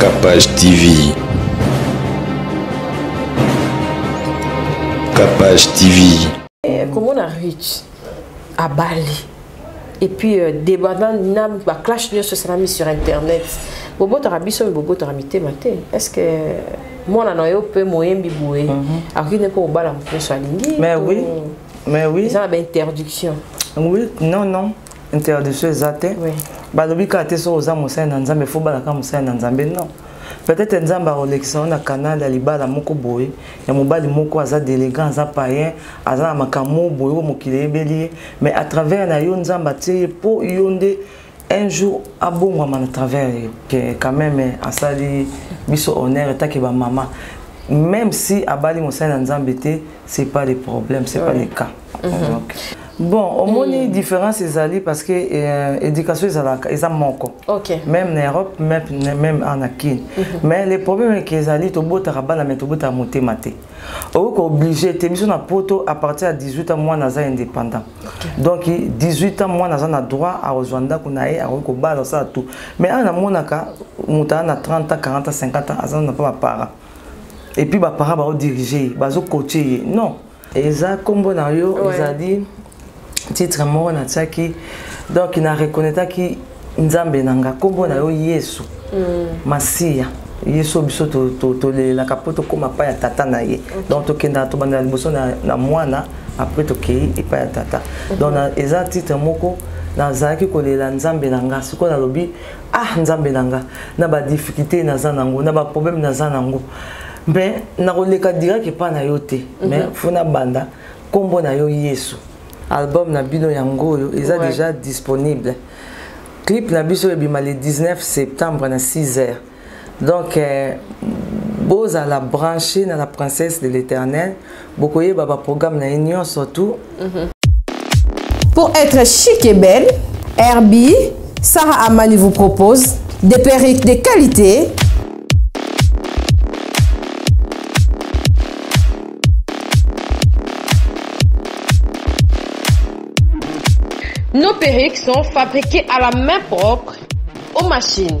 Capage TV. Capage TV. Eh, comment on a reach à Bali et puis euh, débandant nam ba clash nyo sur salami sur internet. Bobo tarabiso bobo taramite maté. Est-ce que moi na yo peut moyembi boué. Mhm. Akoki ne ko bala mpo so alingi. Mais oui. Mais oui. Ils ont interdiction. Oui, non non. interdiction eza te balobi kaka te soki oza mosali na nzambe fo obalaka mosali na nzambe non peut-être nzambe akolekisa yo na kanal ya libala moko boye ya mobali moko aza délégant aza payen aza na makambo boye oyo mokili eyebeli ye mais à travers na yo nzambe atie ye mpo yo nde un jour abongwama na travers ye que quand même eh, asali biso honneur etake bamama même si abali mosali na nzambe te c'est pas le problème c'est pas le cas mhm. bon omoni mm. différence ezali parce que euh, éducation ezalaka eza moko okay. même na europe même, même en akin mm -hmm. mais le problème eke ezali tobotaka bana mai tobotaka motema te okoki kooblige te biso na poto à partir ya 18 ans mwana aza indépendant okay. donc 18 ans mwana aza na droit akozwa ndako na ye akoki kobala asala tout mais awa namonaka moto aza na 30 ans 40 ans 50 ans aza na mpa bapara et puis baparent bao dirige ye bazo coache ye non eza nkombo na yo ouais. ezali titre moko natiaki donc na reconnaitaki nzambe na nga nkombo na yo yesu mm. masiya yesu biso tolelelaka to, to mpo tokóma epai ya tata na ye okay. donc tokendaka tobandela liboso na, na mwana après tokei epai ya tata okay. donc na, eza titre moko nazalaki kolela nzambe na nga sikoyo nalobi ah nzambe na nga na badifficulté naza nango na baproblème naza nango mais nakoleka direct epai na yo te mhm. mais fo nabanda nkombo na yo yesu album na bino yango oyo eza ouais. déjà disponible clip na biso ebima le 19 septembre na 6 heures donc eh, bozala branché na la princesse de l'éternel bokoyeba baprogramme na ye nyonso tout mm -hmm. pour être chic et belle herbie sarah amani vous propose des perruques de qualité Nos perruques sont fabriquées à la main propre aux machines.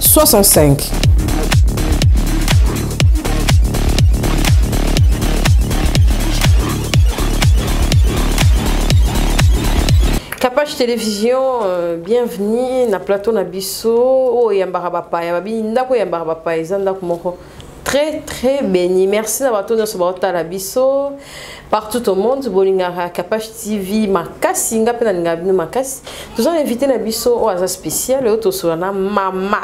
65. Kapash Télévision, euh, bienvenue na plateau na biso oyo oh, yambaka bapaya babi ndako yambaka bapaya eza ndako moko très très béni merci na bato nyonso baotala biso partout au monde bolingaka capash tv makasi nga mpe nalingaka bino makasi toza na invité na biso oyo aza spécial oyo tosola na mama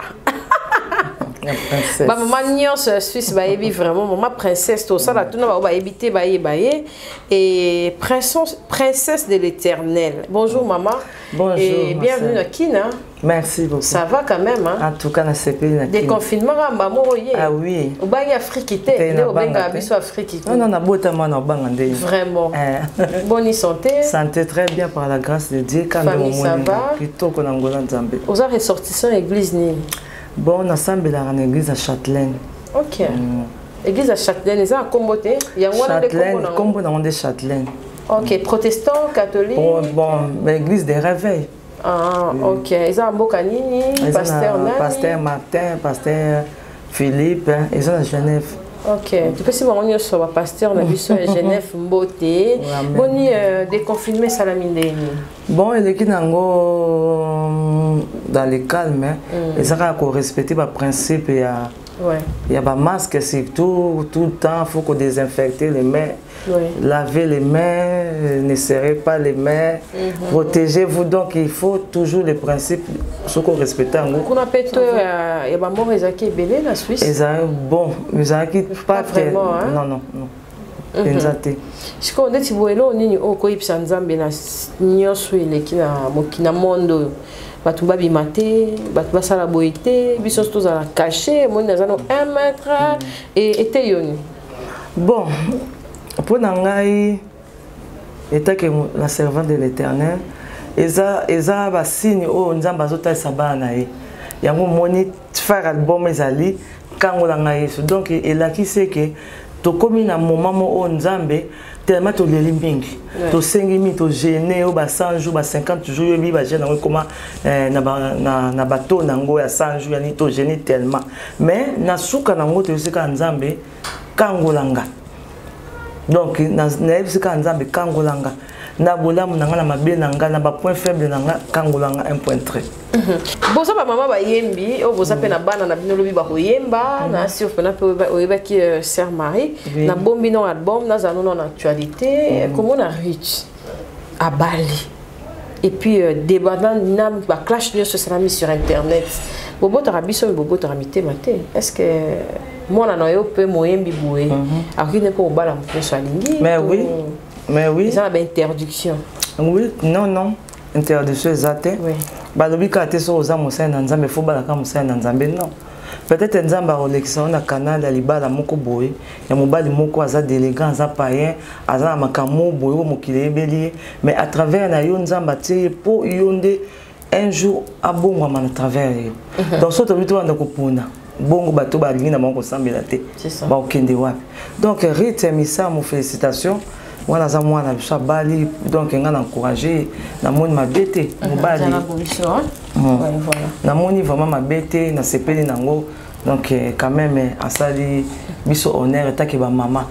bamama nyonso ya suisse bayebi vraiment mama princesse tosala tuna baoyo bayebi te bayeba ye e princesse de l'éternel bonjour mama bonjour, et bienvenue na kina Merci beaucoup. Ça va quand même hein. En tout cas na sepeli na. Des confinements ba mama oye. Ah oui. Obangi Afrique te, nde obenga biso Afrique. Non non na bota mana obanga nde. Vraiment. Eh. Bonne santé. Santé très bien par la grâce de Dieu quand on moni. Kitoko na ngola Nzambe. Oza ressortissant église ni. Bon na sambela na église à Châtelaine. OK. Mm. Église à Châtelaine, eza kombo te. Yango na de kombo na. Kombo na nde Châtelaine. Ok, protestant, catholique Bon, bon l'église des réveils. Ah, mm. ok eza na mboka nini pasteur nani pasteur martin pasteur philippe eza na genève ok topesi bango nyonso bapasteur na biso ya genève mbote boni euh, déconfinement esalami ndenge nini bon eleki na yango mm, dans le calme mm. eza kaka korespecte baprincipe ya ya bamasque surtout tout le temps faut kodésinfecte les mains Oui. Laver les mains, euh, ne serrez pas les mains, mm -hmm. protégez-vous. Donc il faut toujours les principes, ce qu'on respecte en groupe. Kuna peto euh, ya ba mort ezaki ebele na Suisse. Ezaki bon, ezaki pas, pas vraiment. Hein? Non non non. Mhm. penza te sikoyo ndeti boye eloko nini oyo koyebisa nzambe na nyonso eleki na mokili na monde oyo bato babima te bato basala boye te biso nyonso tozala kashe emoni naza no 1 mètre mhm. eteyoni bon mpo na ngai etake la servante de l'éternel eza, eza basigne oyo nzambe azotalisa bana na ye yango omoni fire album ezali kangola ngai yesu donc elakisi eke tokómi na moment moko oyo nzambe tellement toleli mingi tosengi mingi togene oyo ba 100 jours ba 50 jours yoyebi bagene yango ekoma eh, na bato na yango ya 100 jours yani togene tellement mais na suka na yango toyebisi kaka nzambe kangola nga donc nayebisi kaka nzambe kangola nga na bolamu na nga na mabe na nga na bapoint faible na nga kangola nga un point trait Mhm. boza bamama bayembi oyo boza mpe na mhm. bana na bino lobi bakoyemba mhm. na sur mpena mpe oyebaki euh, sœur marie nabombi no album naza nono na actualité komona rich abali epuis euh, débat na baclash nyonso esalami sur internet bobotaka biso oyo bobotaka mitema te est ce que euh, mwana na yo mpe moyembi boye akoki nde mpo kobala moto nyonso alingi mais oui mais oui eza na bainterdiction oui non non interdiction eza te balobi kaka te soki oza mosali na nzambe fo obalaka mosali na nzambe non peut-être nzambe akolekisa yo na kanal ya libala moko boye ya mobali moko aza délégant aza payen aza na makambo boye oyo mokili eyebeli ye mais à travers na yo nzambe atie ye mpo yo nde un jour abongwama na travers yo mhm. donc so tobi tobanda kopona bongo bato balingi na bango kosambela te bakokende wapi donc rite misamu félicitation wana aza mwana biso abali donc ngai na encourage namoni mabe te mhm, mobali namoni mhm. vraiment mabe te nasepeli nango donc eh, quand même eh, asali biso honneur etake bamama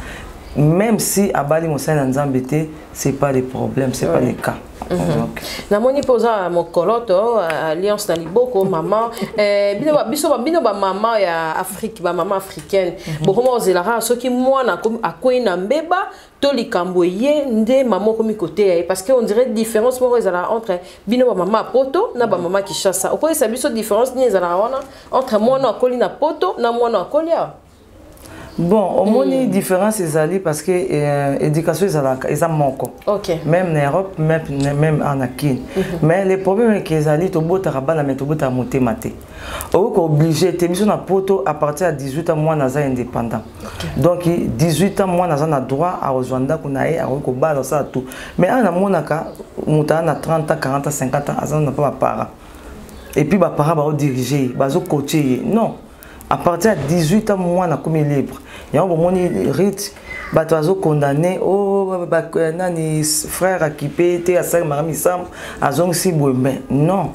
même si abali mosali na nzambe te c'est pas le problème c'est pas le cas mhm. namoni mpe oza mokoloto euh, alliance na liboko mama eh, biso bino bamama ya afrique bamama africaine mhm. bokoma ozelaka soki mwana akwei na mbeba to likambo eye nde mama okomi koteya ye parce que on dirait différence moko ezalaka entre bino bamama ya poto na bamama kishasa okoyesa biso différence nini ezalaka wana entre mwana akoli na poto na mwana akoli awa bon omoni mm. différence ezali parce que euh, éducation ezalaka eza moko okay. même na europe même, même en akin mm -hmm. mais le problème eke ezali tobotaka bana mai tobotaka motema te okoki kooblige te biso na poto à partir ya 18 ans mwana aza indépendant okay. donc 18 ans mwana aza na droit akozwa ndako na ye akoki kobala osala tout mais awa namonaka moto aza na 30 ans 40 ans 50 ans aza na mpa bapara et puis bapara baodirige ye bazokoche ye non à partir ya 18 ans mwana akomi libre yango bomoni rite bato bazokondane o oh, eh, nani frère akipe te asalemaka misambo azongisi boye mais non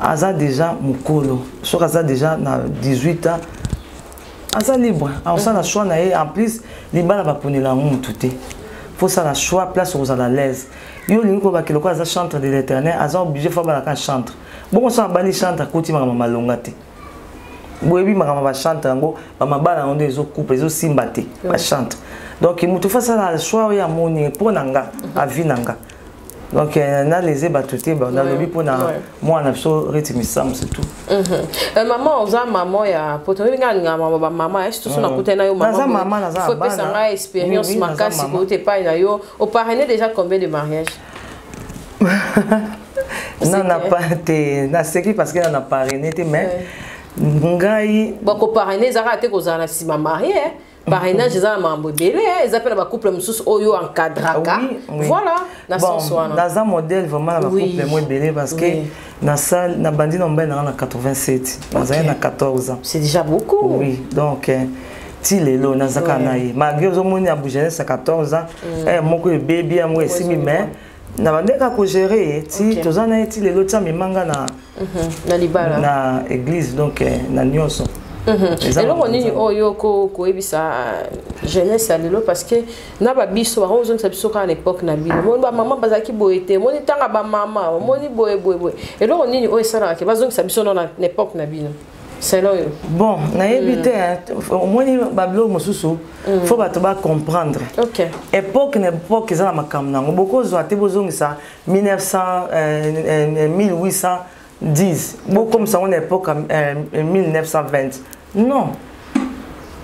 aza déjà mokolo soki aza déjà na 18 ans aza libre akosala choix na ye en plus libala baponela yango motu te fosala choix place okozala à l'aise yo olingi koyeba ke lokola aza chantre de l'éternel aza obligé fo abalaka chantre bongo soki abali chantre akoti makambo malonga te boyebi makambo bachante yango bamabala yango nde ezokoupe ezosimba te bachante donc moto fo asala choix oyo amoni mpo na nga mhm. avi na nga donc euh, naleze bato te nalobi mpo na mwana na biso reti misamu surtout mhm. euh, mama oza mama ya poto oyebi ngai alingaka mama bamama esi toso nakutani na yo mamaopesa ngai expérience makasi kouta epai na yo oparene déjà combien de mariage na na pa te na seki parce que na na parrainé te mais ngai bako parrainé ezaka te kozala na sima marié hein. parrainage eza na makambo ebele eza mpe na bacouple mosusu oyo encadraka ah voilà na sens wana naza modèle vraiment na bacouple mo ebele parce que na salle na bandi na mobali nanga na 87 nazali na 14 ans c'est déjà beaucoup oui donc eh, ti lelo nazaka na ye malgré ozomoni ya boujanese ya 14 ans mm. eh, moko ebebi yango esimi mais na bande kaka kogere ye eh, ti toza na ye ti lelo ti amemanga na mhm. na libala na église donc eh, na nyonso Mhm. eloko nini oyo okoyebisa euh, jeunesse ya lelo parce que na babiso bango ozongisa biso kaka na epoke na bino omoni bamama bazalaki boye te omoni ntanga bamama omoni boye boye boye eloko nini oyo esalaka ke bazongisa biso no na epoke na bino selon yo bon nayebi mm. te omoni babilo mosusu mm. fo bato bacomprendre epoke na epoke eza na makambo na yango bokozwa te bozongisa 1900 1800 10 bokomisa yango na epoque ya 1920 non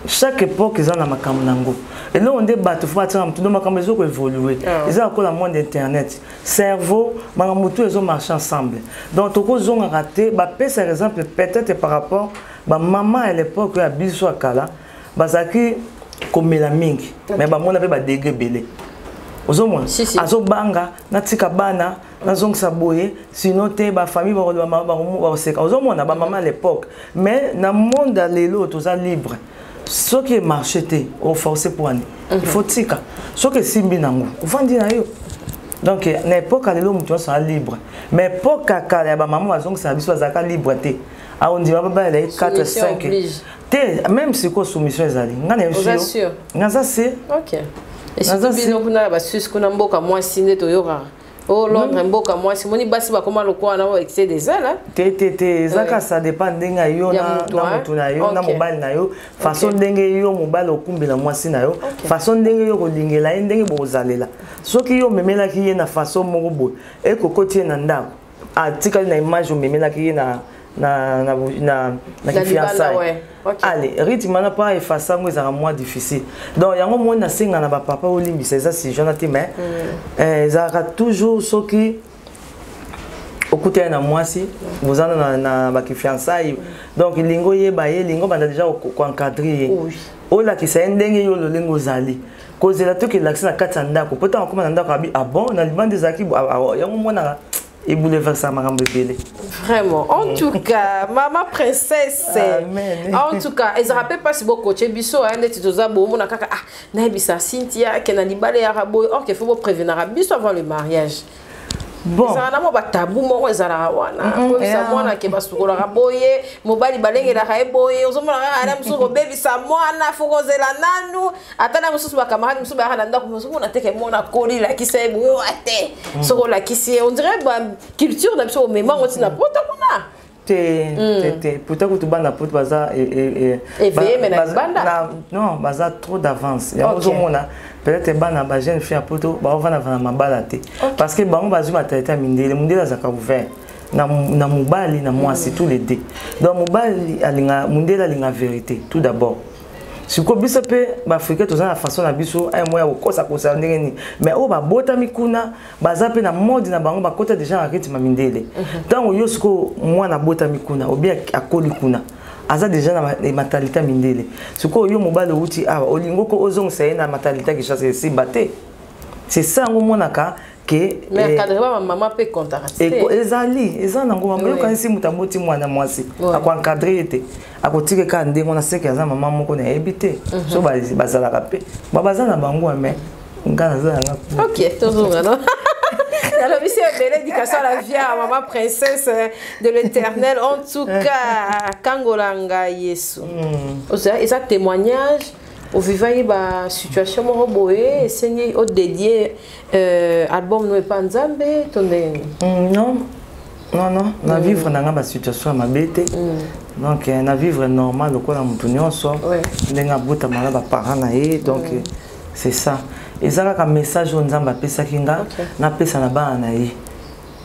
chaque époque eza na makambo na yango eloko nde bato fo batyaka motu ndo makambo ezo koévolue ah. eza lokola monde internet cerveau makambo tu ezo marche ensemble donc tokozongaka te bapesaka exemple peut-être par rapport bamama ya l'époque oyo ya biso ya kala bazalaki komela mingi mais bamona mpe badegre ebele ozomona azobanga natika bana nazongisa boye sino te bafamille bakoloba bakoseka ozomona bamama à l'époque mais na monde ya lelo toza libre soki emarche te oforce poani il mhm. faut tika soki esimbi nango ofandi na yo donc na époque ya lelo moto nyonso aza libre mais époque ya kala ya bamama bazongisaka biso bazalaka libre te aondima babalela ye 4 5 te même sikoyo soumission ezali ngai na yo naza se naza se kuna basusi kuna mboka mwasi nde toyokaka Oh, londre mboka mwasi moni basi bakoma lokola na excès des ala te te te ezaka eh. ça dépend ndenge ya yo na motu na yo na mobali na yo façon ndenge yo mobali okumbela mwasi na yo façon ndenge yo kolingela ye ndenge bokozalela soki yo omemelaki ye na façon moko boye ekokoti ye na ndako atikali na image omemelaki ye na na na na na kifiansa ale rythme na pa efasa yango ezalaka moins difficile donc yango moi nasenga na bapapa olimbisa eza sijana te mais mm. eh, ezalaka toujours soki okutani na mwasi boza na, na bakifiansayi donc lingo yeba ye lingo banda deja koencadre ye olakisa ye ndenge yo lolenge ozali oh, kozela toki elakisi na kati ya ndako mpo ntango akoma na ndako abi ah bon na libanda ezalaki ah, ah, oh, yango monaka ebouleversa makambo ebele vraiment en mm. tout cas mama princesse Amen. en tout cas ezalaka mpe mpasi bokoce biso aya ndeti toza bomona kaka ah nayebisa cynthia ke na libala yaka boye orke fo boprevenaka biso avant le mariage ezalaka na mwa batabu moko ezalaka wana mm, mm, koyebisa mwana ke basukolaka boye mobali balengelaka ye boye ozomona kaka na mosusu kobebisa mwana fo kozela nanu ata na mosusu bakamarade mosusu bayaka na ndako ozomona teke mwana akoli lakisa ye boyowa te mm. soki olakisi ye ondire culture na biso omema yango ntina poto kuna te mm. te te pourtant kutu bana poto baza éveillé e, e, e, mais na libanda non baza trop d'avance yango ozomona peut-être bana ba jeune fille ya poto baovanda vana mabala te parce que bango bazwi batalite ya mindele mondele azalaka ouvert na, na mobali na mwasi mm. tous les deux donc mobali alinga mondele alinga vérité tout d'abord sikoyo biso mpe baafricain toza na façon na biso aye moya kokosakosa ndenge nini mais oyo babotami kuna baza mpe na mode na bango bakota deja na rythme mindele ntango mhm. yo sikoyo mwana abotami kuna obien akoli kuna aza deja na eh, matalita mindele sikoyo yo mobali outi awa olingi oko ozongisa ye na matalita kishasa esiba te c'est ça yango omonaka Eh, ezali eza nango mamoyokanisi moto aboti mwana mwasi akoencadre ye te akotika kaka ndenge wana seke aza mama moko nayebi te mhm. so bazalaka mpe ba baza na bango ame nga naza yanga ok tozonga no nalobi se ebele éducation la vie ya mama princesse euh, de l'éternel en tout eh. cas kangola nga yesu hmm. eza témoignage ovivaki basituation moko boye esengi odedie euh, album no epa nzambe to ndenge hmm, non non non na mm. vivre nanga basituation ya mabe te mm. donc eh, na vivre normal lokola motu nyonso ndenge abotama na baparent na ye donc mm. eh, c'est ça eza kaka message oyo nzambe apesaki nga napesa na bana na ye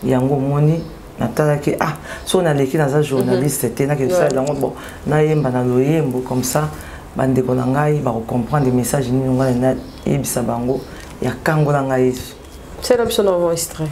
yango omoni natalaki ah soki naleki naza journaliste te nakesala yango bon nayemba na loyembo comme ça bandeko na ngai bakocomprendre message nini ngai nayebisa bango ya kangola ngai yesu C'est l'option d'enregistrer.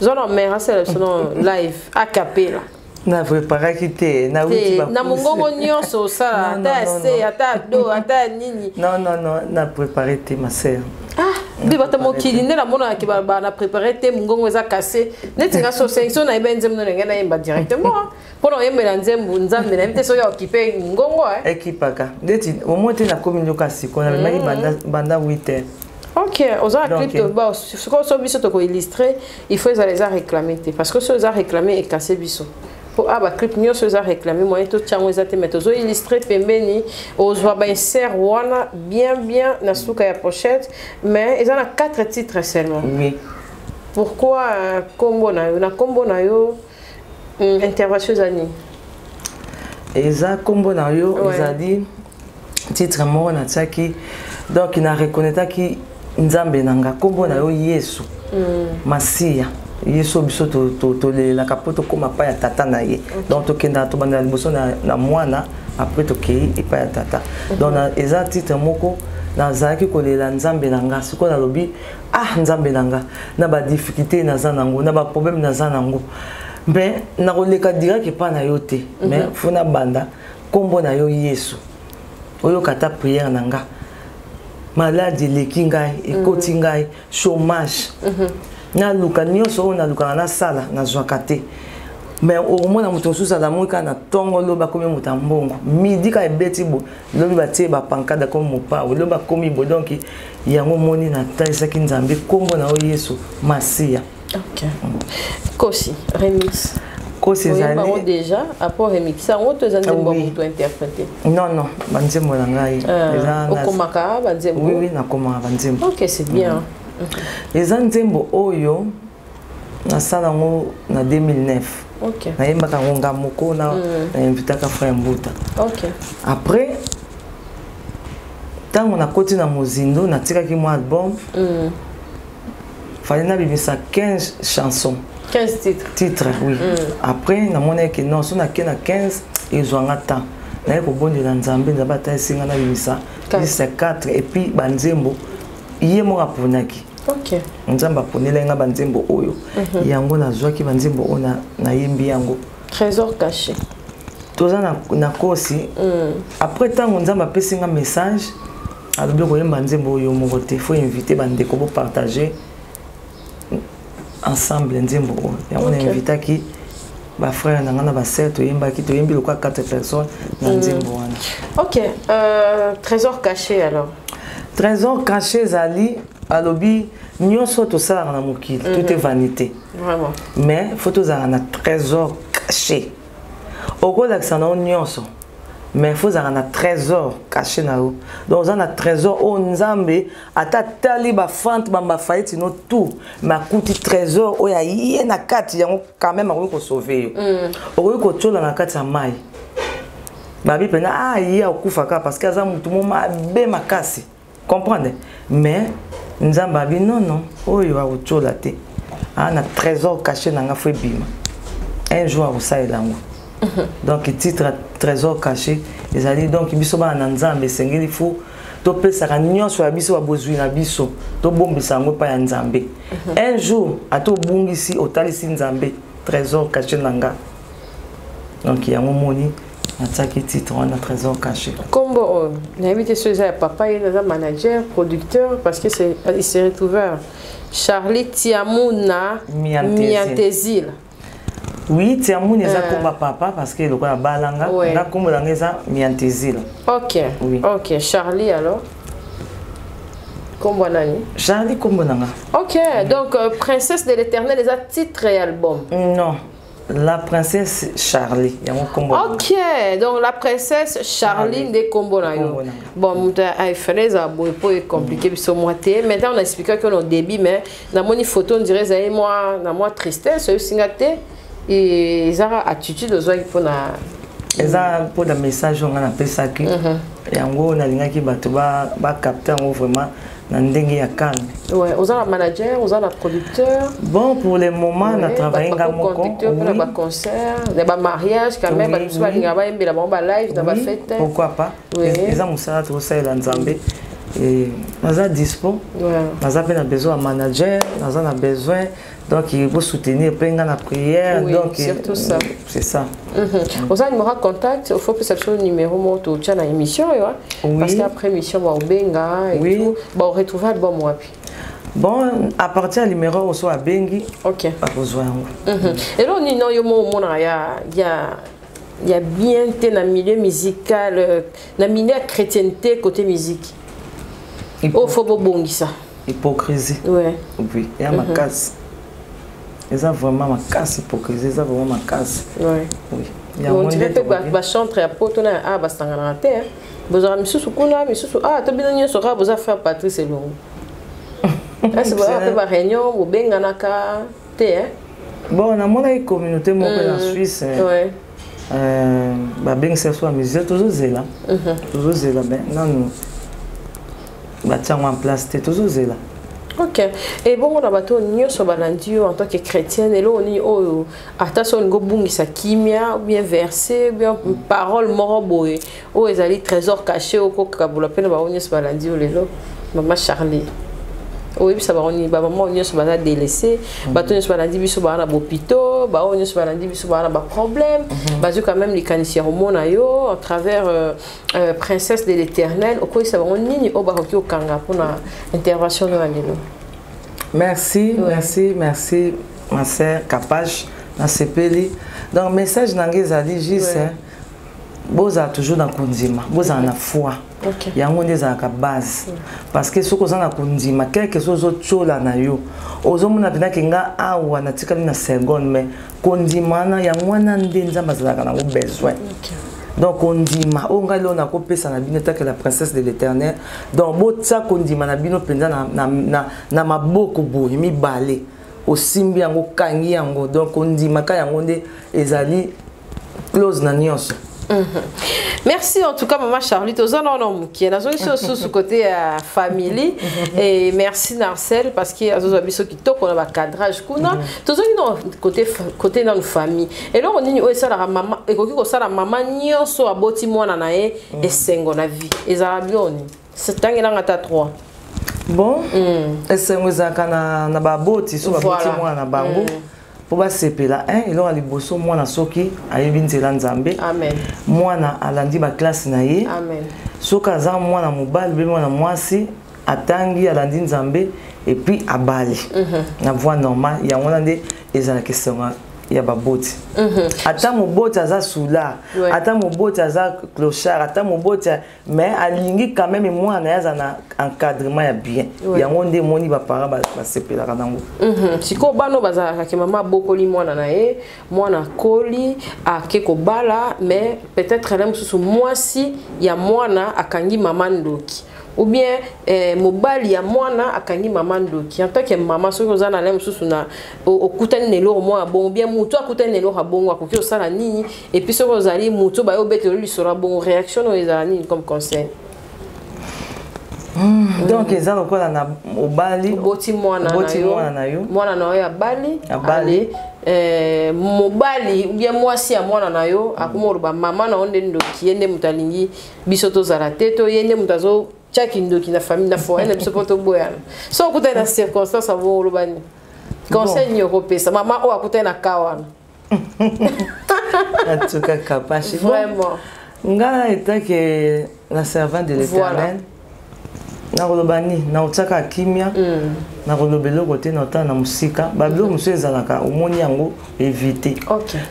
Zolo mère, c'est l'option live, a cappella. na preparaki te na wuti ba na mongongo nyonso osala ata se ata do ata nini non non non na prepare te ma sœur ah mpe bata mokili nde namonanaki balobaka na prepare te mongongo eza kase neti nga so sengi so nayebi enze mino na ngai nayemba directement mpo na oyembela nzembo nzambe nayebi te soki okipe ngongo eh? ekipaka ndeti omoi te nakomi nyoka sikoyo namemaki mm. banda 8 heures ok oza na clip toba sikoyo so biso tokoillustre il faut ezala eza réclame te parce que so eza réclame ekase biso mpo a ah, baclip nyonso eza réclame moyen totya yango eza te mai tozo illustre pembeni ozwa bainsert wana bien bien na suka ya pochette mais eza na 4 titres seulement oui. pourquoi nkombo euh, na yo na nkombo na yo intervention eza nini eza nkombo na yo ezali titre moko natiaki donc na reconnaitaki nzambe na nga nkombo na yo yesu mm. masiya yesu biso tolelelaka mpo tokóma epai ya tata na ye donc tokendaka tobandela liboso na mwana après tokei epai ya tata donc eza titre moko nazalaki kolela nzambe na nga sikoyo nalobi ah nzambe na nga na badifficulté naza nango na baproblème naza nango mais nakoleka direct epai na yo te mhm. mais fo nabanda nkombo na yo yesu oyoka ata prière na nga maladi eleki ngai ekoti mhm. ngai chômage mhm. naluka nyonso oyo nalukaka nasala nazwaka te mais okomona moto mosusu alamoi kaka na ntongo lobi akomi moto ya mbongo midi kaka ebeti bo lobi batie ba pancada comme mopao lobi bakomi bo donc yango moni na talisaki nzambe kombo na yo yesu masiya okay. mm. kosi remix kosi ezali bango déjà apport remix yango to eza nzembo ya moto interprété non non banzembo na ngai ah, okomaka banzembo oui oui nakomaka banzembo ok c'est bien mm. eza nzembo oyo nasala yango na 2009 okay. nayembaka yango nga moko na mm. nainvitaka frère mbuta okay. après ntango nakoti na mozindo natikaki mwa album mm. fali nabimisa 15 chanson 15 titre titre oui mm. après namonaki ke non so nake na 15 ezwa nga temps naye kobondela nzambe nzambe ata esinga nabimisa 4 epuis banzembo ye moko aponaki Okay. nzambe aponelaki nga banzembo oyo mm -hmm. yango nazwaki banzembo oyo nayembi yango trésor caché toza na, na kosi mm. après ntango nzambe apesi nga message alobi okoyemba nzembo oyo moko te faut invite bandeko bopartage ensemble nzembo oyo yango okay. na invitaki ba frère na nga na ba sœur toyembaki toyembi lokola quatre personnes na mm. nzembo wana ok euh, trésor caché alors trésor caché ezali alobi nyonso tosalaka na mokili mm -hmm. tout est mhm. vanité Vraiment. mais faut tozalaka na trésor caché okolakisa na yo nyonso mais faut ozalaka na trésor caché na yo donc oza na trésor oyo nzambe ata tali ba fante bamba faillite no tout ma kuti trésor oyo aye na kati yango quand même akoki ko sauver yo mm. okoki ko tiola na kati ya mai babi pena ah ye akufa kaka parce que aza mutu mo mabe makasi comprendre mais nzambe abi non non oyo akotiola te aa ah, na trésor caché na nga fo ebima un jour akosalela yango Mhm. donc titre ya trésor caché ezali donc biso bana na nzambe esengeli fo topesaka nyonso ya biso babozwi na biso tobombisa yango epai ya nzambe mhm. un jour ata obungisi otalisi nzambe trésor caché na nga donc yango moni natiaki titre wana trésor caché nkombo oyo oh, nayebi te so eza ya papa ye naza manager producteur parce que il se retrouver charlie tiamuna miantezila oui tiamuni eza euh. komba papa parce que lokola balanga ouais. nga kombo langa eza miantezila ok oui. ok charlie alors kombo nani charlie kombo nanga ok oui. donc euh, princesse de l'éternel eza titre et album non la princesse charlie yango kombo ok donc la princesse charlie nde kombo na yo bon moto ya ifale eza boye mpo ecomplike biso mwa te maintenant on expliquaki on au début mais namoni photo ondire ezali mwa na mwa tristesse oyebisi nga te ezaka attitude ozwaki mpo na eza mpo na message oyo ngai napesaki mhm. yango nalingaki bato bacapte yango vraiment na ndenge ya calme ouais, oza na manager oza na producteur bon pour le moment ouais, na travaille nga moko oui. na baconcert na bamariage quand même bato mosusu balingaka bayembela bango balive na bafete pourquoi pas eza mosala tokosalela nzambe naza dispo naza mpe na besoin ya manager naza na besoin donc bosoutenir mpe nga na prière oui, donc surtout ça c'est ça mhm. oza numéro ya contact il faut pesa biso numéro moko totya na émission oyo oui. parce que après émission baobenga oui. tout baoretrouve album wapi bon à partir ya numéro oyo so abengi okay. akozwa yango mhm. eloo nini oyo mo omonaka ya Il y a bien te na milieu musical euh, na milieu ya chrétienté côté musique oyo fo bobongisa hypocrisie ouais. oui ya mhm. makasi eza vraiment makasi hypocrisie eza vraiment makasi ouais. oui. ondire mpe bachantre ya poto na a basanganaka te bozalaka misusu kuna misusu a ah, to bino nyonso kaka boza frère patrice elongo kasi boyaka mpe baréunion bobenganaka te hein? bon namonaki communauté moko na mm. suisse hein. ouais. euh, babengisa biso bamusicien tozozela mhm. tozozela ben nanu batiango en place te tozozela ok ebongo na bato nyonso balandi yo en tant que chrétienne eloko nini oyo ata so olingi obungisa kimia bien verse bien parole moko boye oyo ezali trésor caché okokabula mpe na bango nyonso balandi yo lelo mama charlie oyebisa bango nini bamama oyo nyonso baza délaissé mhm. bato nyonso balandi biso baa na bopito baoyo nyonso balandi biso baa na baproblème mhm. bazwi quand même likanisi ya komona yo en travers euh, euh, princesse de l'éternel okoyisa bango nini oyo bakoki kokanga mpona intervention no ya lelo merci merci merci ma sœur kapash nasepeli donc message na ngai ezali juste ouais. bozala toujours na kondima bozala na foi okay. yango nde ezalaka base mm. parce que soki oza na kondima quelque chose ozotyola na yo ozomona mpena ke nga awa natikali na seconde mais kondima wana yango wana nde nzambe azalaka nango besoin okay. donc kondima oyo ngai leo nakopesa na bino etake la princesse de l'éternel donc botya kondima na bino mpenza na, na, na, na maboko boye mibale osimbi yango okangi yango donc kondimaka yango nde ezali close na nyonso mhm. merci en tout cas maman charlie toza na wana mokie nazongisi osusu côté ya famille et merci narcel parce que azozwa biso kitoko na bacadrage kuna mhm. tozongi na côté, côté nanu famille eloko nini oyo esalaka mama ekoki kosala mama nyonso aboti mwana na ye mhm. esengo na vie ezala bioni tangelanga ata 3 bon mm. esengo ezalaka na, na baboti so baboti voilà. mwana na bango mm. mpo basepela eloko ya liboso mwana soki ayebi nzela nzambe Amen. mwana alandi baklase na ye Amen. soki aza mwana mobali mpe mwana mwasi atangi alandi nzambe epuis abali mm -hmm. na voie normale yango wana nde ezalaka esengo ya baboti mhm. ata moboti aza soula ata moboti aza clochard ata moboti mais alingi quand même mwana na ye aza na encadrement ya bien yango nde emoni baparent basepelaka nango mhm. sikoyo bana oyo bazalaka ke mama abokoli mwana na ye mwana akoli ake kobala mais peut-être ele mosusu mwasi ya mwana akangi mama ndoki ou bien eh, mobali ya mwana akangi mama ndoki en tant que mama soki oza na le mosusu na okutani na eloko moko ya bongo bien motu akutani na eloko ya bongo akoki kosala nini Et puis soki ozali moto oyo baye obetela lisolo ya bongo réaction oyo ezala nini comme conseil hmm. donc eza lokola na obali oboti mwana na yo mwana na yo abali abali eh, mobali ubie mwasi ya mwana na yo akoma oloba mama na yo nde ndoki ye nde moto alingi biso tozala te to ye nde moto azo tya kindoki na famille na foyer na biso mpo toboyana so okutani na circonstance yango olobani conseil nini okopesa mama oyo akutani na ka wana en tout cas kapashi vraiment nga etant que la servante de l'éternel nakoloba nini nakotiaka kimia hmm. nakoloba eloko te na otala na mosika babiloko hmm. mosusu ezalaka omoni yango evite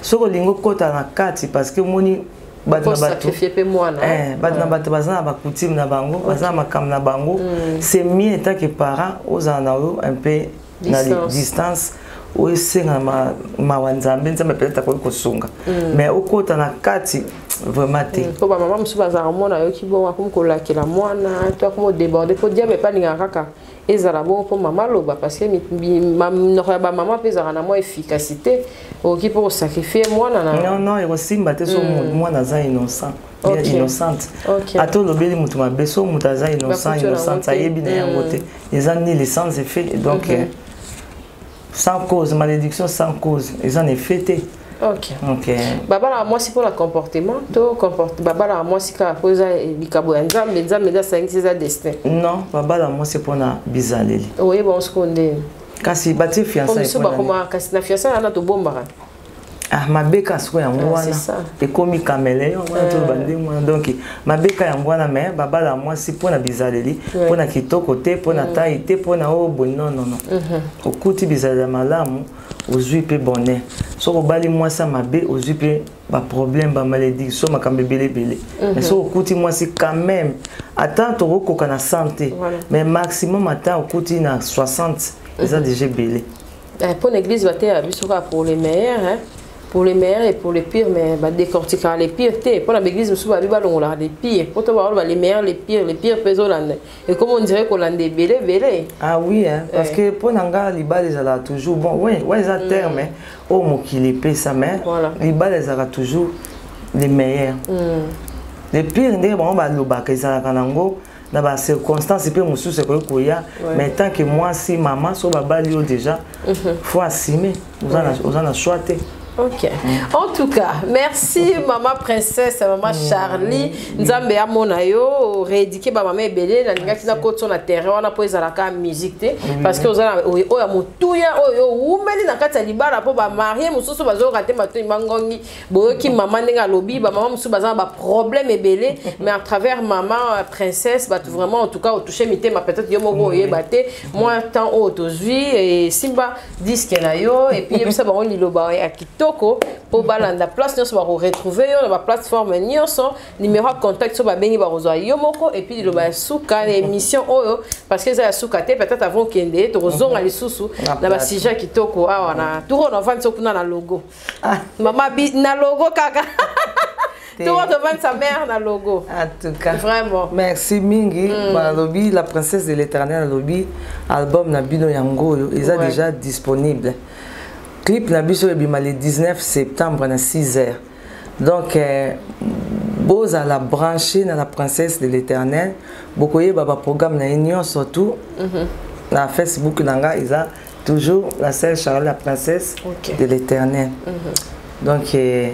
soki olingi okota na kati parce que omoni bato na bato eh, bato na hmm. bato baza na bacoutume na bango baza na makambo na bango c'est mieux etant que parent ozala na yo un peu na distance oyo esengama mawa nzambe nzambe peut-être akoki kosunga mm. mais okota na kati vraiment te mpo mm, bamama mosusu bazalaka komona ayoki bongo akomi kolakela mwana to akomi odeborde mpo diable epe alingaka kaka ezala bongo mpo mama aloba parce que minoko ya bamama mpe ezalaka na mwa efficacité okoki mpo kosacrifie mwana na non non ekosimba te so mm. mwana aza innocent okay. innocente okay. ata olobeli moto mabe so moto aza innocent innocente ayebi na yango te eza nile sans effet donc okay. Mhm. sans cause malédiction sans cause eza na effet te okay. okay. babalaka mwasi mpona comportement to comporte, babalaka mwasi kaka mpo eza likambo ya nzambe nzambe nde asangisi eza destin non babalaka mwasi mpona bizaleli oyebango soko ndeni kasi batie fiançailles bakoma kasi na fiançailles wana tobombaka Ah, mabeka sikoyo yango ah, wana ekomi kameleon wana eh. toloba ndenge wana donc mabeka yango wana me babala mwasi mpo na bizaleli mpo na kitoko te mpo na mm. tai te mpo na oyo oh, boni nonono mhm. okuti bizaleli ya malamu ozwi mpe bonheur soki obali mwasi ya mabe ozwi mpe baproblème bamalédiction makambo ebele ebele mhm. mais soki okuti mwasi quand même ata tokokoka na 100 te mais maximum ata okuti na 60 eza mhm. déjà ebele Eh, mpo na église bateyaka biso kaka pour le meilleur hein? pour le meilleur et pour le pire mais badecortikaka le pire te mpo na baeglise mosusu babi balongolaka le pire mpo to bakoloba le meilleur le pire le pire mpe ezolanda ekomi ondire kolanda ebele ebele ah oui hein, eh. parce que mpo na nga libala ezalaka toujours bon oui oui eza mm. terme mm. oyo mokili epesa mais voilà. libala ezalaka toujours le meilleur mm. le pire ndenge bango balobaka ezalaka nango na ba circonstances pe mususu ekoki koya mais tant que moi si maman so babali yo déjà mhm. faut assumer oza na oza na choix te Ok. Mm. En tout cas, merci maman princesse, maman mm. Charlie. Mm. Nzambe ya mona yo rééduquer ba maman ebele na linga kina koto na terrain wana po ezala ka musique te parce que ozala oyo ya mutuya oyo umeli na kati ya libala po ba marier mususu bazo rater matoi mangongi boyoki mama ndenge alobi bamama mosusu baza na baproblème ebele mais à travers mama euh, princesse bato vraiment en tout cas otouche mitema peut-être yo moko oyeba te mwa temps oyo tozwi esimba diske na yo epuis yebisa bango liloba ya kitoko mpo balanda place nyonso bakoretrouve yo na baplateforme nyonso numéro ya contact so babengi bakozwa yo moko epuis liloba ya suka na émission oyo parce que eza ya suka te peut-être avant okende tokozonga mhm. lisusu na basujet kitoko awa na tour oyo na ofandi so kuna na logo Ah. Maman bi na logo kaka. Tout le monde vend sa mère na logo. En tout cas. Vraiment. Merci mingi. Mm. Bah, lobby, la princesse de l'éternel lobby, album na bino yango yo, ils ouais. déjà disponible. Clip na biso ebima le 19 septembre na 6 heures. Donc euh, boza la branchée na la princesse de l'éternel, bokoyeba ba programme na union surtout. Mm -hmm. Na Facebook na nga eza toujours la sœur Charlotte la princesse okay. de l'éternel mm -hmm. donc eh,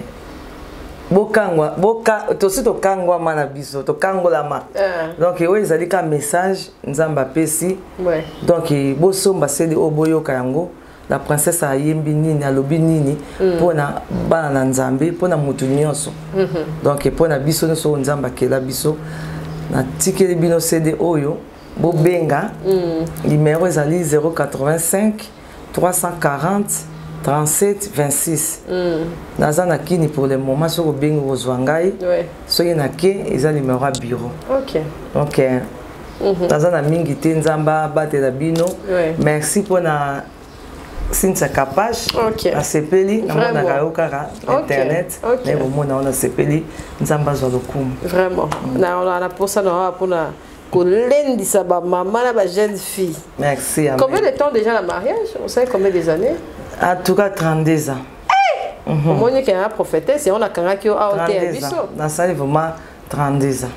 bokangwa boka tosi tokangwama na biso tokangolama ah. donc oyo ezali ka message nzambe apesi ouais. donc eh, bosomba sede oyo boyoka yango la princesse ayembi nini alobi nini mpo mm. na bana na nzambe mpo na motu nyonso mm -hmm. donc mpo eh, na biso nyonso oyo nzambe akela biso natikeli bino sede oyo bobenga mm. limero ezali 085 340 37 26 mm. naza na kini pour le moment soki obengi okozwa ngai ouais. soki na ke eza limero ya bureau okay. donc euh, mm -hmm. naza na mingi te nzambe abatela bino ouais. merci mpona sinsa kapash okay. nasepeli namonaka yo kaka okay. internet okay. naye komona wana nasepeli nzambe azwa lokumu vraiment mm. naposa na wana mpona kolendisa ba mama na ba jeune fille merci amen. combien de temps déjà na mariage vous savez combien des années en tout cas 32 ans mhm. omoni ke na prophétesse yango nakangaki yo awa te ya biso nasali vraiment 32 ans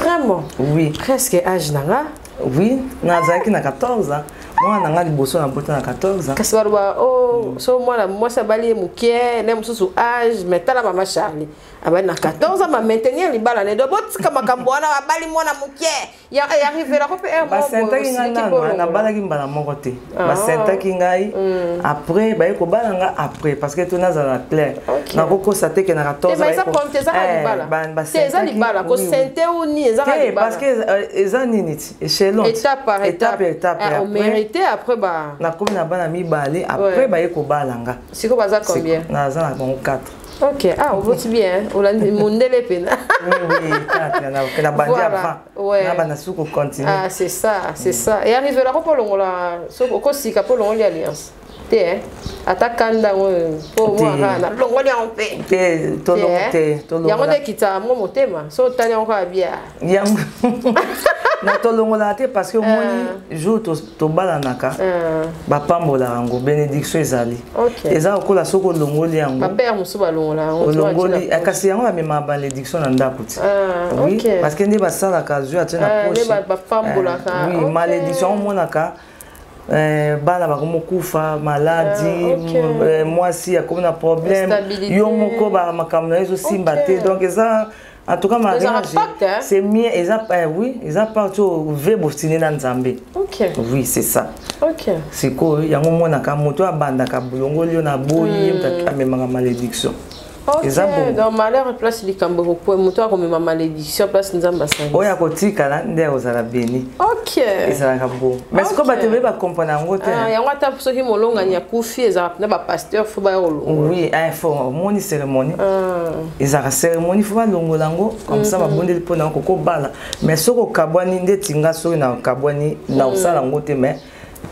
vraiment oui presque âge na nga oui nazalaki na 14 ans mwana na ngai liboso na bota na 14 ans kasi baloba o oh, so mwana mwasi abali ye moke na mosusu age mais tala mama charlie abali na 14 ans ba maintenir libala ne do botika makambo wana abali mwana moke ya ya rivela ko pe er ba sentaki nga na na balaki mbala moko te ba ah. sentaki ngai mm. après ba ko bala nga après parce que to na za na clair na ko kosa te ke na 14 ans ba ko eza libala ba ba eza libala ko sente ou ni eza libala parce que euh, eza nini ti échelon étape par étape étape ah, on mérité après ba na komi na bana mibale après ba ko bala nga siko baza combien na za na bango 4 Ok, ah, on vote bien, on a demandé les peines. Oui, oui, la bandit avant. Ouais. La bandit sous continue. Ah, c'est ça, c'est mm. ça. Et arrive là, pour l'on la, sauf au cosi, pour l'on l'alliance. te eh. ata kanda yango mpo omwana na longoli yango mpe te tolongo te yango nde ekitaka yango motema so otali yango kaka bia yango na tolongolaka te parce que euh. omoni jour tobalanaka euh. bapambolaka yango bénédiction ezali eza lokola soki olongoli yango olongoli eh, kasi yango bamemaka balédiction na ndako ti euh, parce que nde basalaka zwi atie na poche malédiction omonaka Eh, bana bakomi kokufa maladi ah, okay. Eh, mwasi akomi na problème yo moko makambo na yo ezosimba okay. te donc eza en tout cas mariage c'est mieux eza eh, oui eza parti ove bostine na nzambe okay. oui c'est ça okay. sikoyo yango omonaka moto abandaka bolongoli yo na boyi ye moto hmm. amemaka malédiction eza donc malheur place likambo ekokwe moto akomema malédiction place nzambe asali oyo akotikala nde akozala beni ezalaka bongo mais sikoyo bato ebe bakomprana yango te ah, yango ata soki molongani akufi ezalaka na bapasteur fo baya kolongola oui info eh, omoni cérémonie ah. ezalaka cérémonie fo balongola yango kamsa mhm. babondeli mpo na yango kokobala mais soki okabwani ndeti nga soki nakabwani na mhm. kosala yango te mais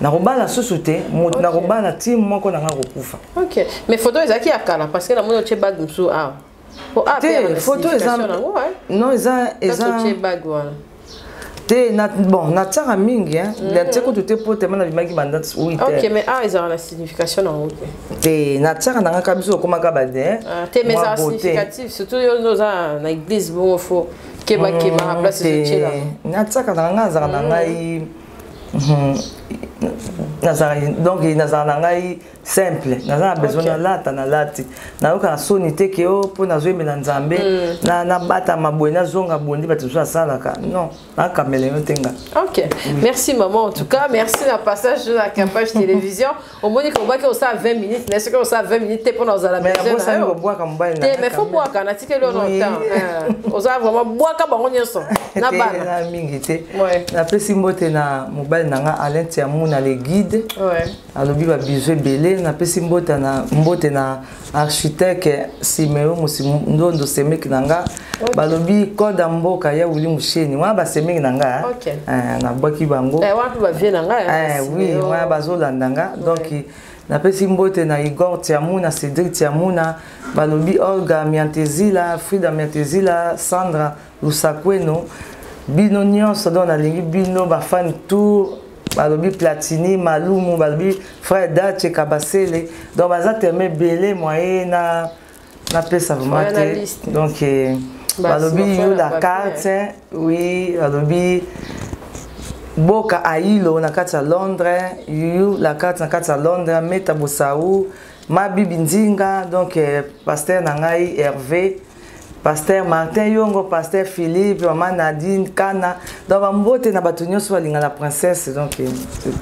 nakobala susu te moto nakobala ti moko na nga kokufa ok mais foto ezalaki ya kala parce que namoni otie bag mosusu awa te foto eza non eza eza te na, bon natiaka mingi hein. mm -hmm. kutu te po tema nabimaki banda oui okay, mais awa ezalaka na signification na yango te te natiaka nanga ka biso okomaka bade hein. ah, te mais ezalaka significative surtout yo nde oza na église bongo fo kebakeba na mm, place ezotyela natiaka nanga nga azalaka na mm. ngai mhm. nazalaka donc nazalaka na ngai simple naza na besoin okay. nalata nalati nayoka na soni te ke o oh, mpo nazoyembela nzambe mm. nabatama boye nazonga bondi bato mosusu asalaka non nakamela yo te nga ok mm. merci maman en tout cas merci na passage na capage télévision omoni kobaki osala 20 minutes na soki osala 20 minutes te mpo na ozala besoinbwaka mobali te mais fo bwaka natikeli yo na temps eh, oza vraiment bwaka bango nyonso na bana mingi te napesi mbote na mobali na nga alain tiamuna le guide alobi babizu ebele napesi mbote na, mbote na architecte simeo ndondo semeki na nga okay. balobi code ya mboka ya wili musheni wana basemeki na nga okay. eh, nabwaki bango eh, wapi bavie na nga eh, oui wana bazolanda nga ouais. donc napesi mbote na igor tiamuna cédric tiamuna balobi olga miantezila frida miantezila sandra lusakueno bino nyonso donc nalingi bino bafani tour balobi platini malumu balobi frère dace kabasele donc baza teme ebele moye na napesa vraimen te donc eh, balobi yo la carte oui balobi boka ailo na kati ya londres yuyu la carte na kati ya londres meta bosau mabibi nzinga donc eh, pasteur na ngai herve pasteur martin yongo pasteur philippe mama nadine kana donc bambote na bato nyonso balinga la princesse donc euh,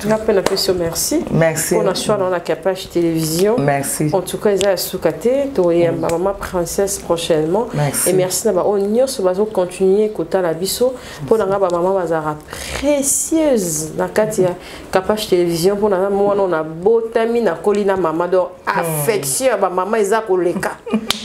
nga mpe napesi yo merci merci mpona choix na na capage télévision merci en tout cas eza ya suka te toyamba mm. mama princesse prochainement merci. et merci na baoyo nyonso bazocontinue kotala biso mpo na nga bamama bazalaka précieuse na kati ya capage télévision mpo na nga mwana oyo nabotami nakoli na mama donc affection ya bamama eza koleka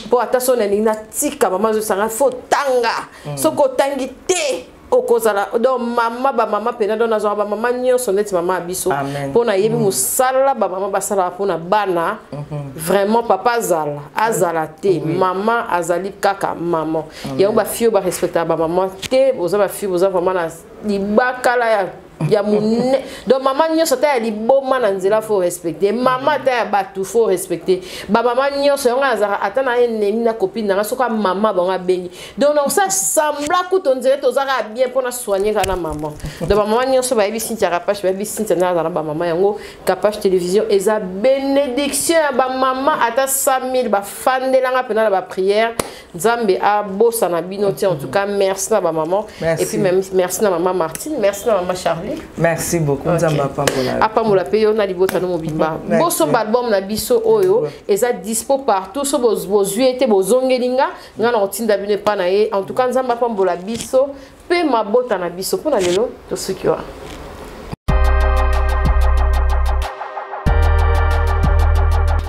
mpo ata so nalingi natika mama azosanga fo tanga mm. soki otangi te okozala donc mama bamama mpena donc nazwaka bamama nyonso neti mama ya biso mpo nayebi mm. mosala bamama basalaka mpo na bana mhm. vraiment papa azala azala te mama azali kaka mama yango bafio barespectaka bamama te boza bafio boza vraiment na libakala ya ya mune donc mama nyonso ata ya liboma na nzela faut respecter mama ata ya bato faut respecter bamama nyonso yango azalaka ata na enemi na copine nanga soki mama bango abengi donc donc sa sembla kuto nzela toza kaka bien mpo na soigne kaka na mama donc bamama nyonso bayebi sintia kapache bayebi sintia nde aza na bamama yango kapache télévision eza bénédiction ya bamama ata 100 000 bafandelanga mpena na baprière nzambe abosana bino te en tout cas merci na bamaman et puis même merci na mama martine merci na mama charlie merci beaucoup nzambe apambola apambola mpe yo na libota no mobimba bosomba album na biso oyo eza dispo partout so bozwi ye te bozongeli nga nga na kotinda bino epa na ye en tout cas nzambe apambola biso pe mabota na biso mpona lelo qui wana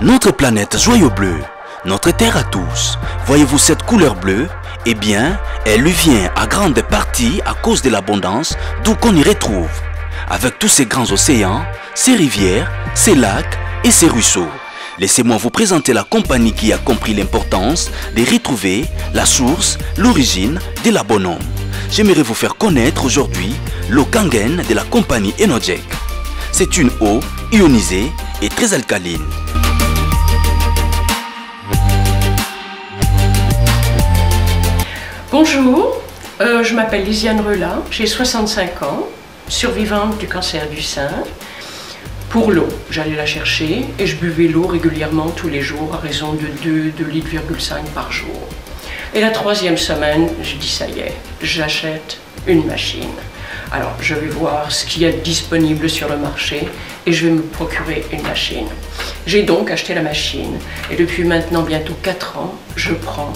Notre planète joyeux bleu notre terre à tous, voyez-vous cette couleur bleue Eh bien, elle lui vient à grande partie à cause de l'abondance d'où qu'on y retrouve, avec tous ces grands océans, ces rivières, ces lacs et ces ruisseaux. Laissez-moi vous présenter la compagnie qui a compris l'importance de retrouver la source, l'origine de la bonhomme. J'aimerais vous faire connaître aujourd'hui l'eau Kangen de la compagnie Enojek. C'est une eau ionisée et très alcaline. Bonjour, euh, je m'appelle Lisiane Rula, j'ai 65 ans, survivante du cancer du sein. Pour l'eau, j'allais la chercher et je buvais l'eau régulièrement tous les jours à raison de 2, litres par jour. Et la troisième semaine, je dis ça y est, j'achète une machine. Alors je vais voir ce qu'il y a disponible sur le marché et je vais me procurer une machine. J'ai donc acheté la machine et depuis maintenant bientôt 4 ans, je prends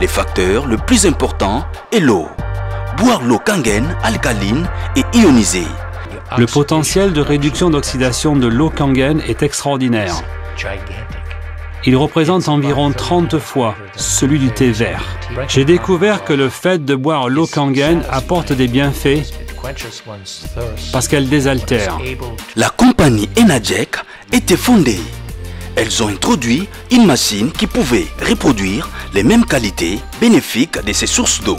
Les facteurs le plus important est l'eau. Boire l'eau kangen, alcaline et ionisée le potentiel de réduction d'oxydation de l'eau kangen est extraordinaire. Il représente environ 30 fois celui du thé vert. J'ai découvert que le fait de boire l'eau kangen apporte des bienfaits parce qu'elle désaltère. La compagnie Enajek était fondée. Elles ont introduit une machine qui pouvait reproduire les mêmes qualités bénéfiques de ces sources d'eau.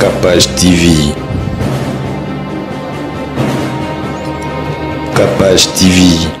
Capage TV. Capage TV.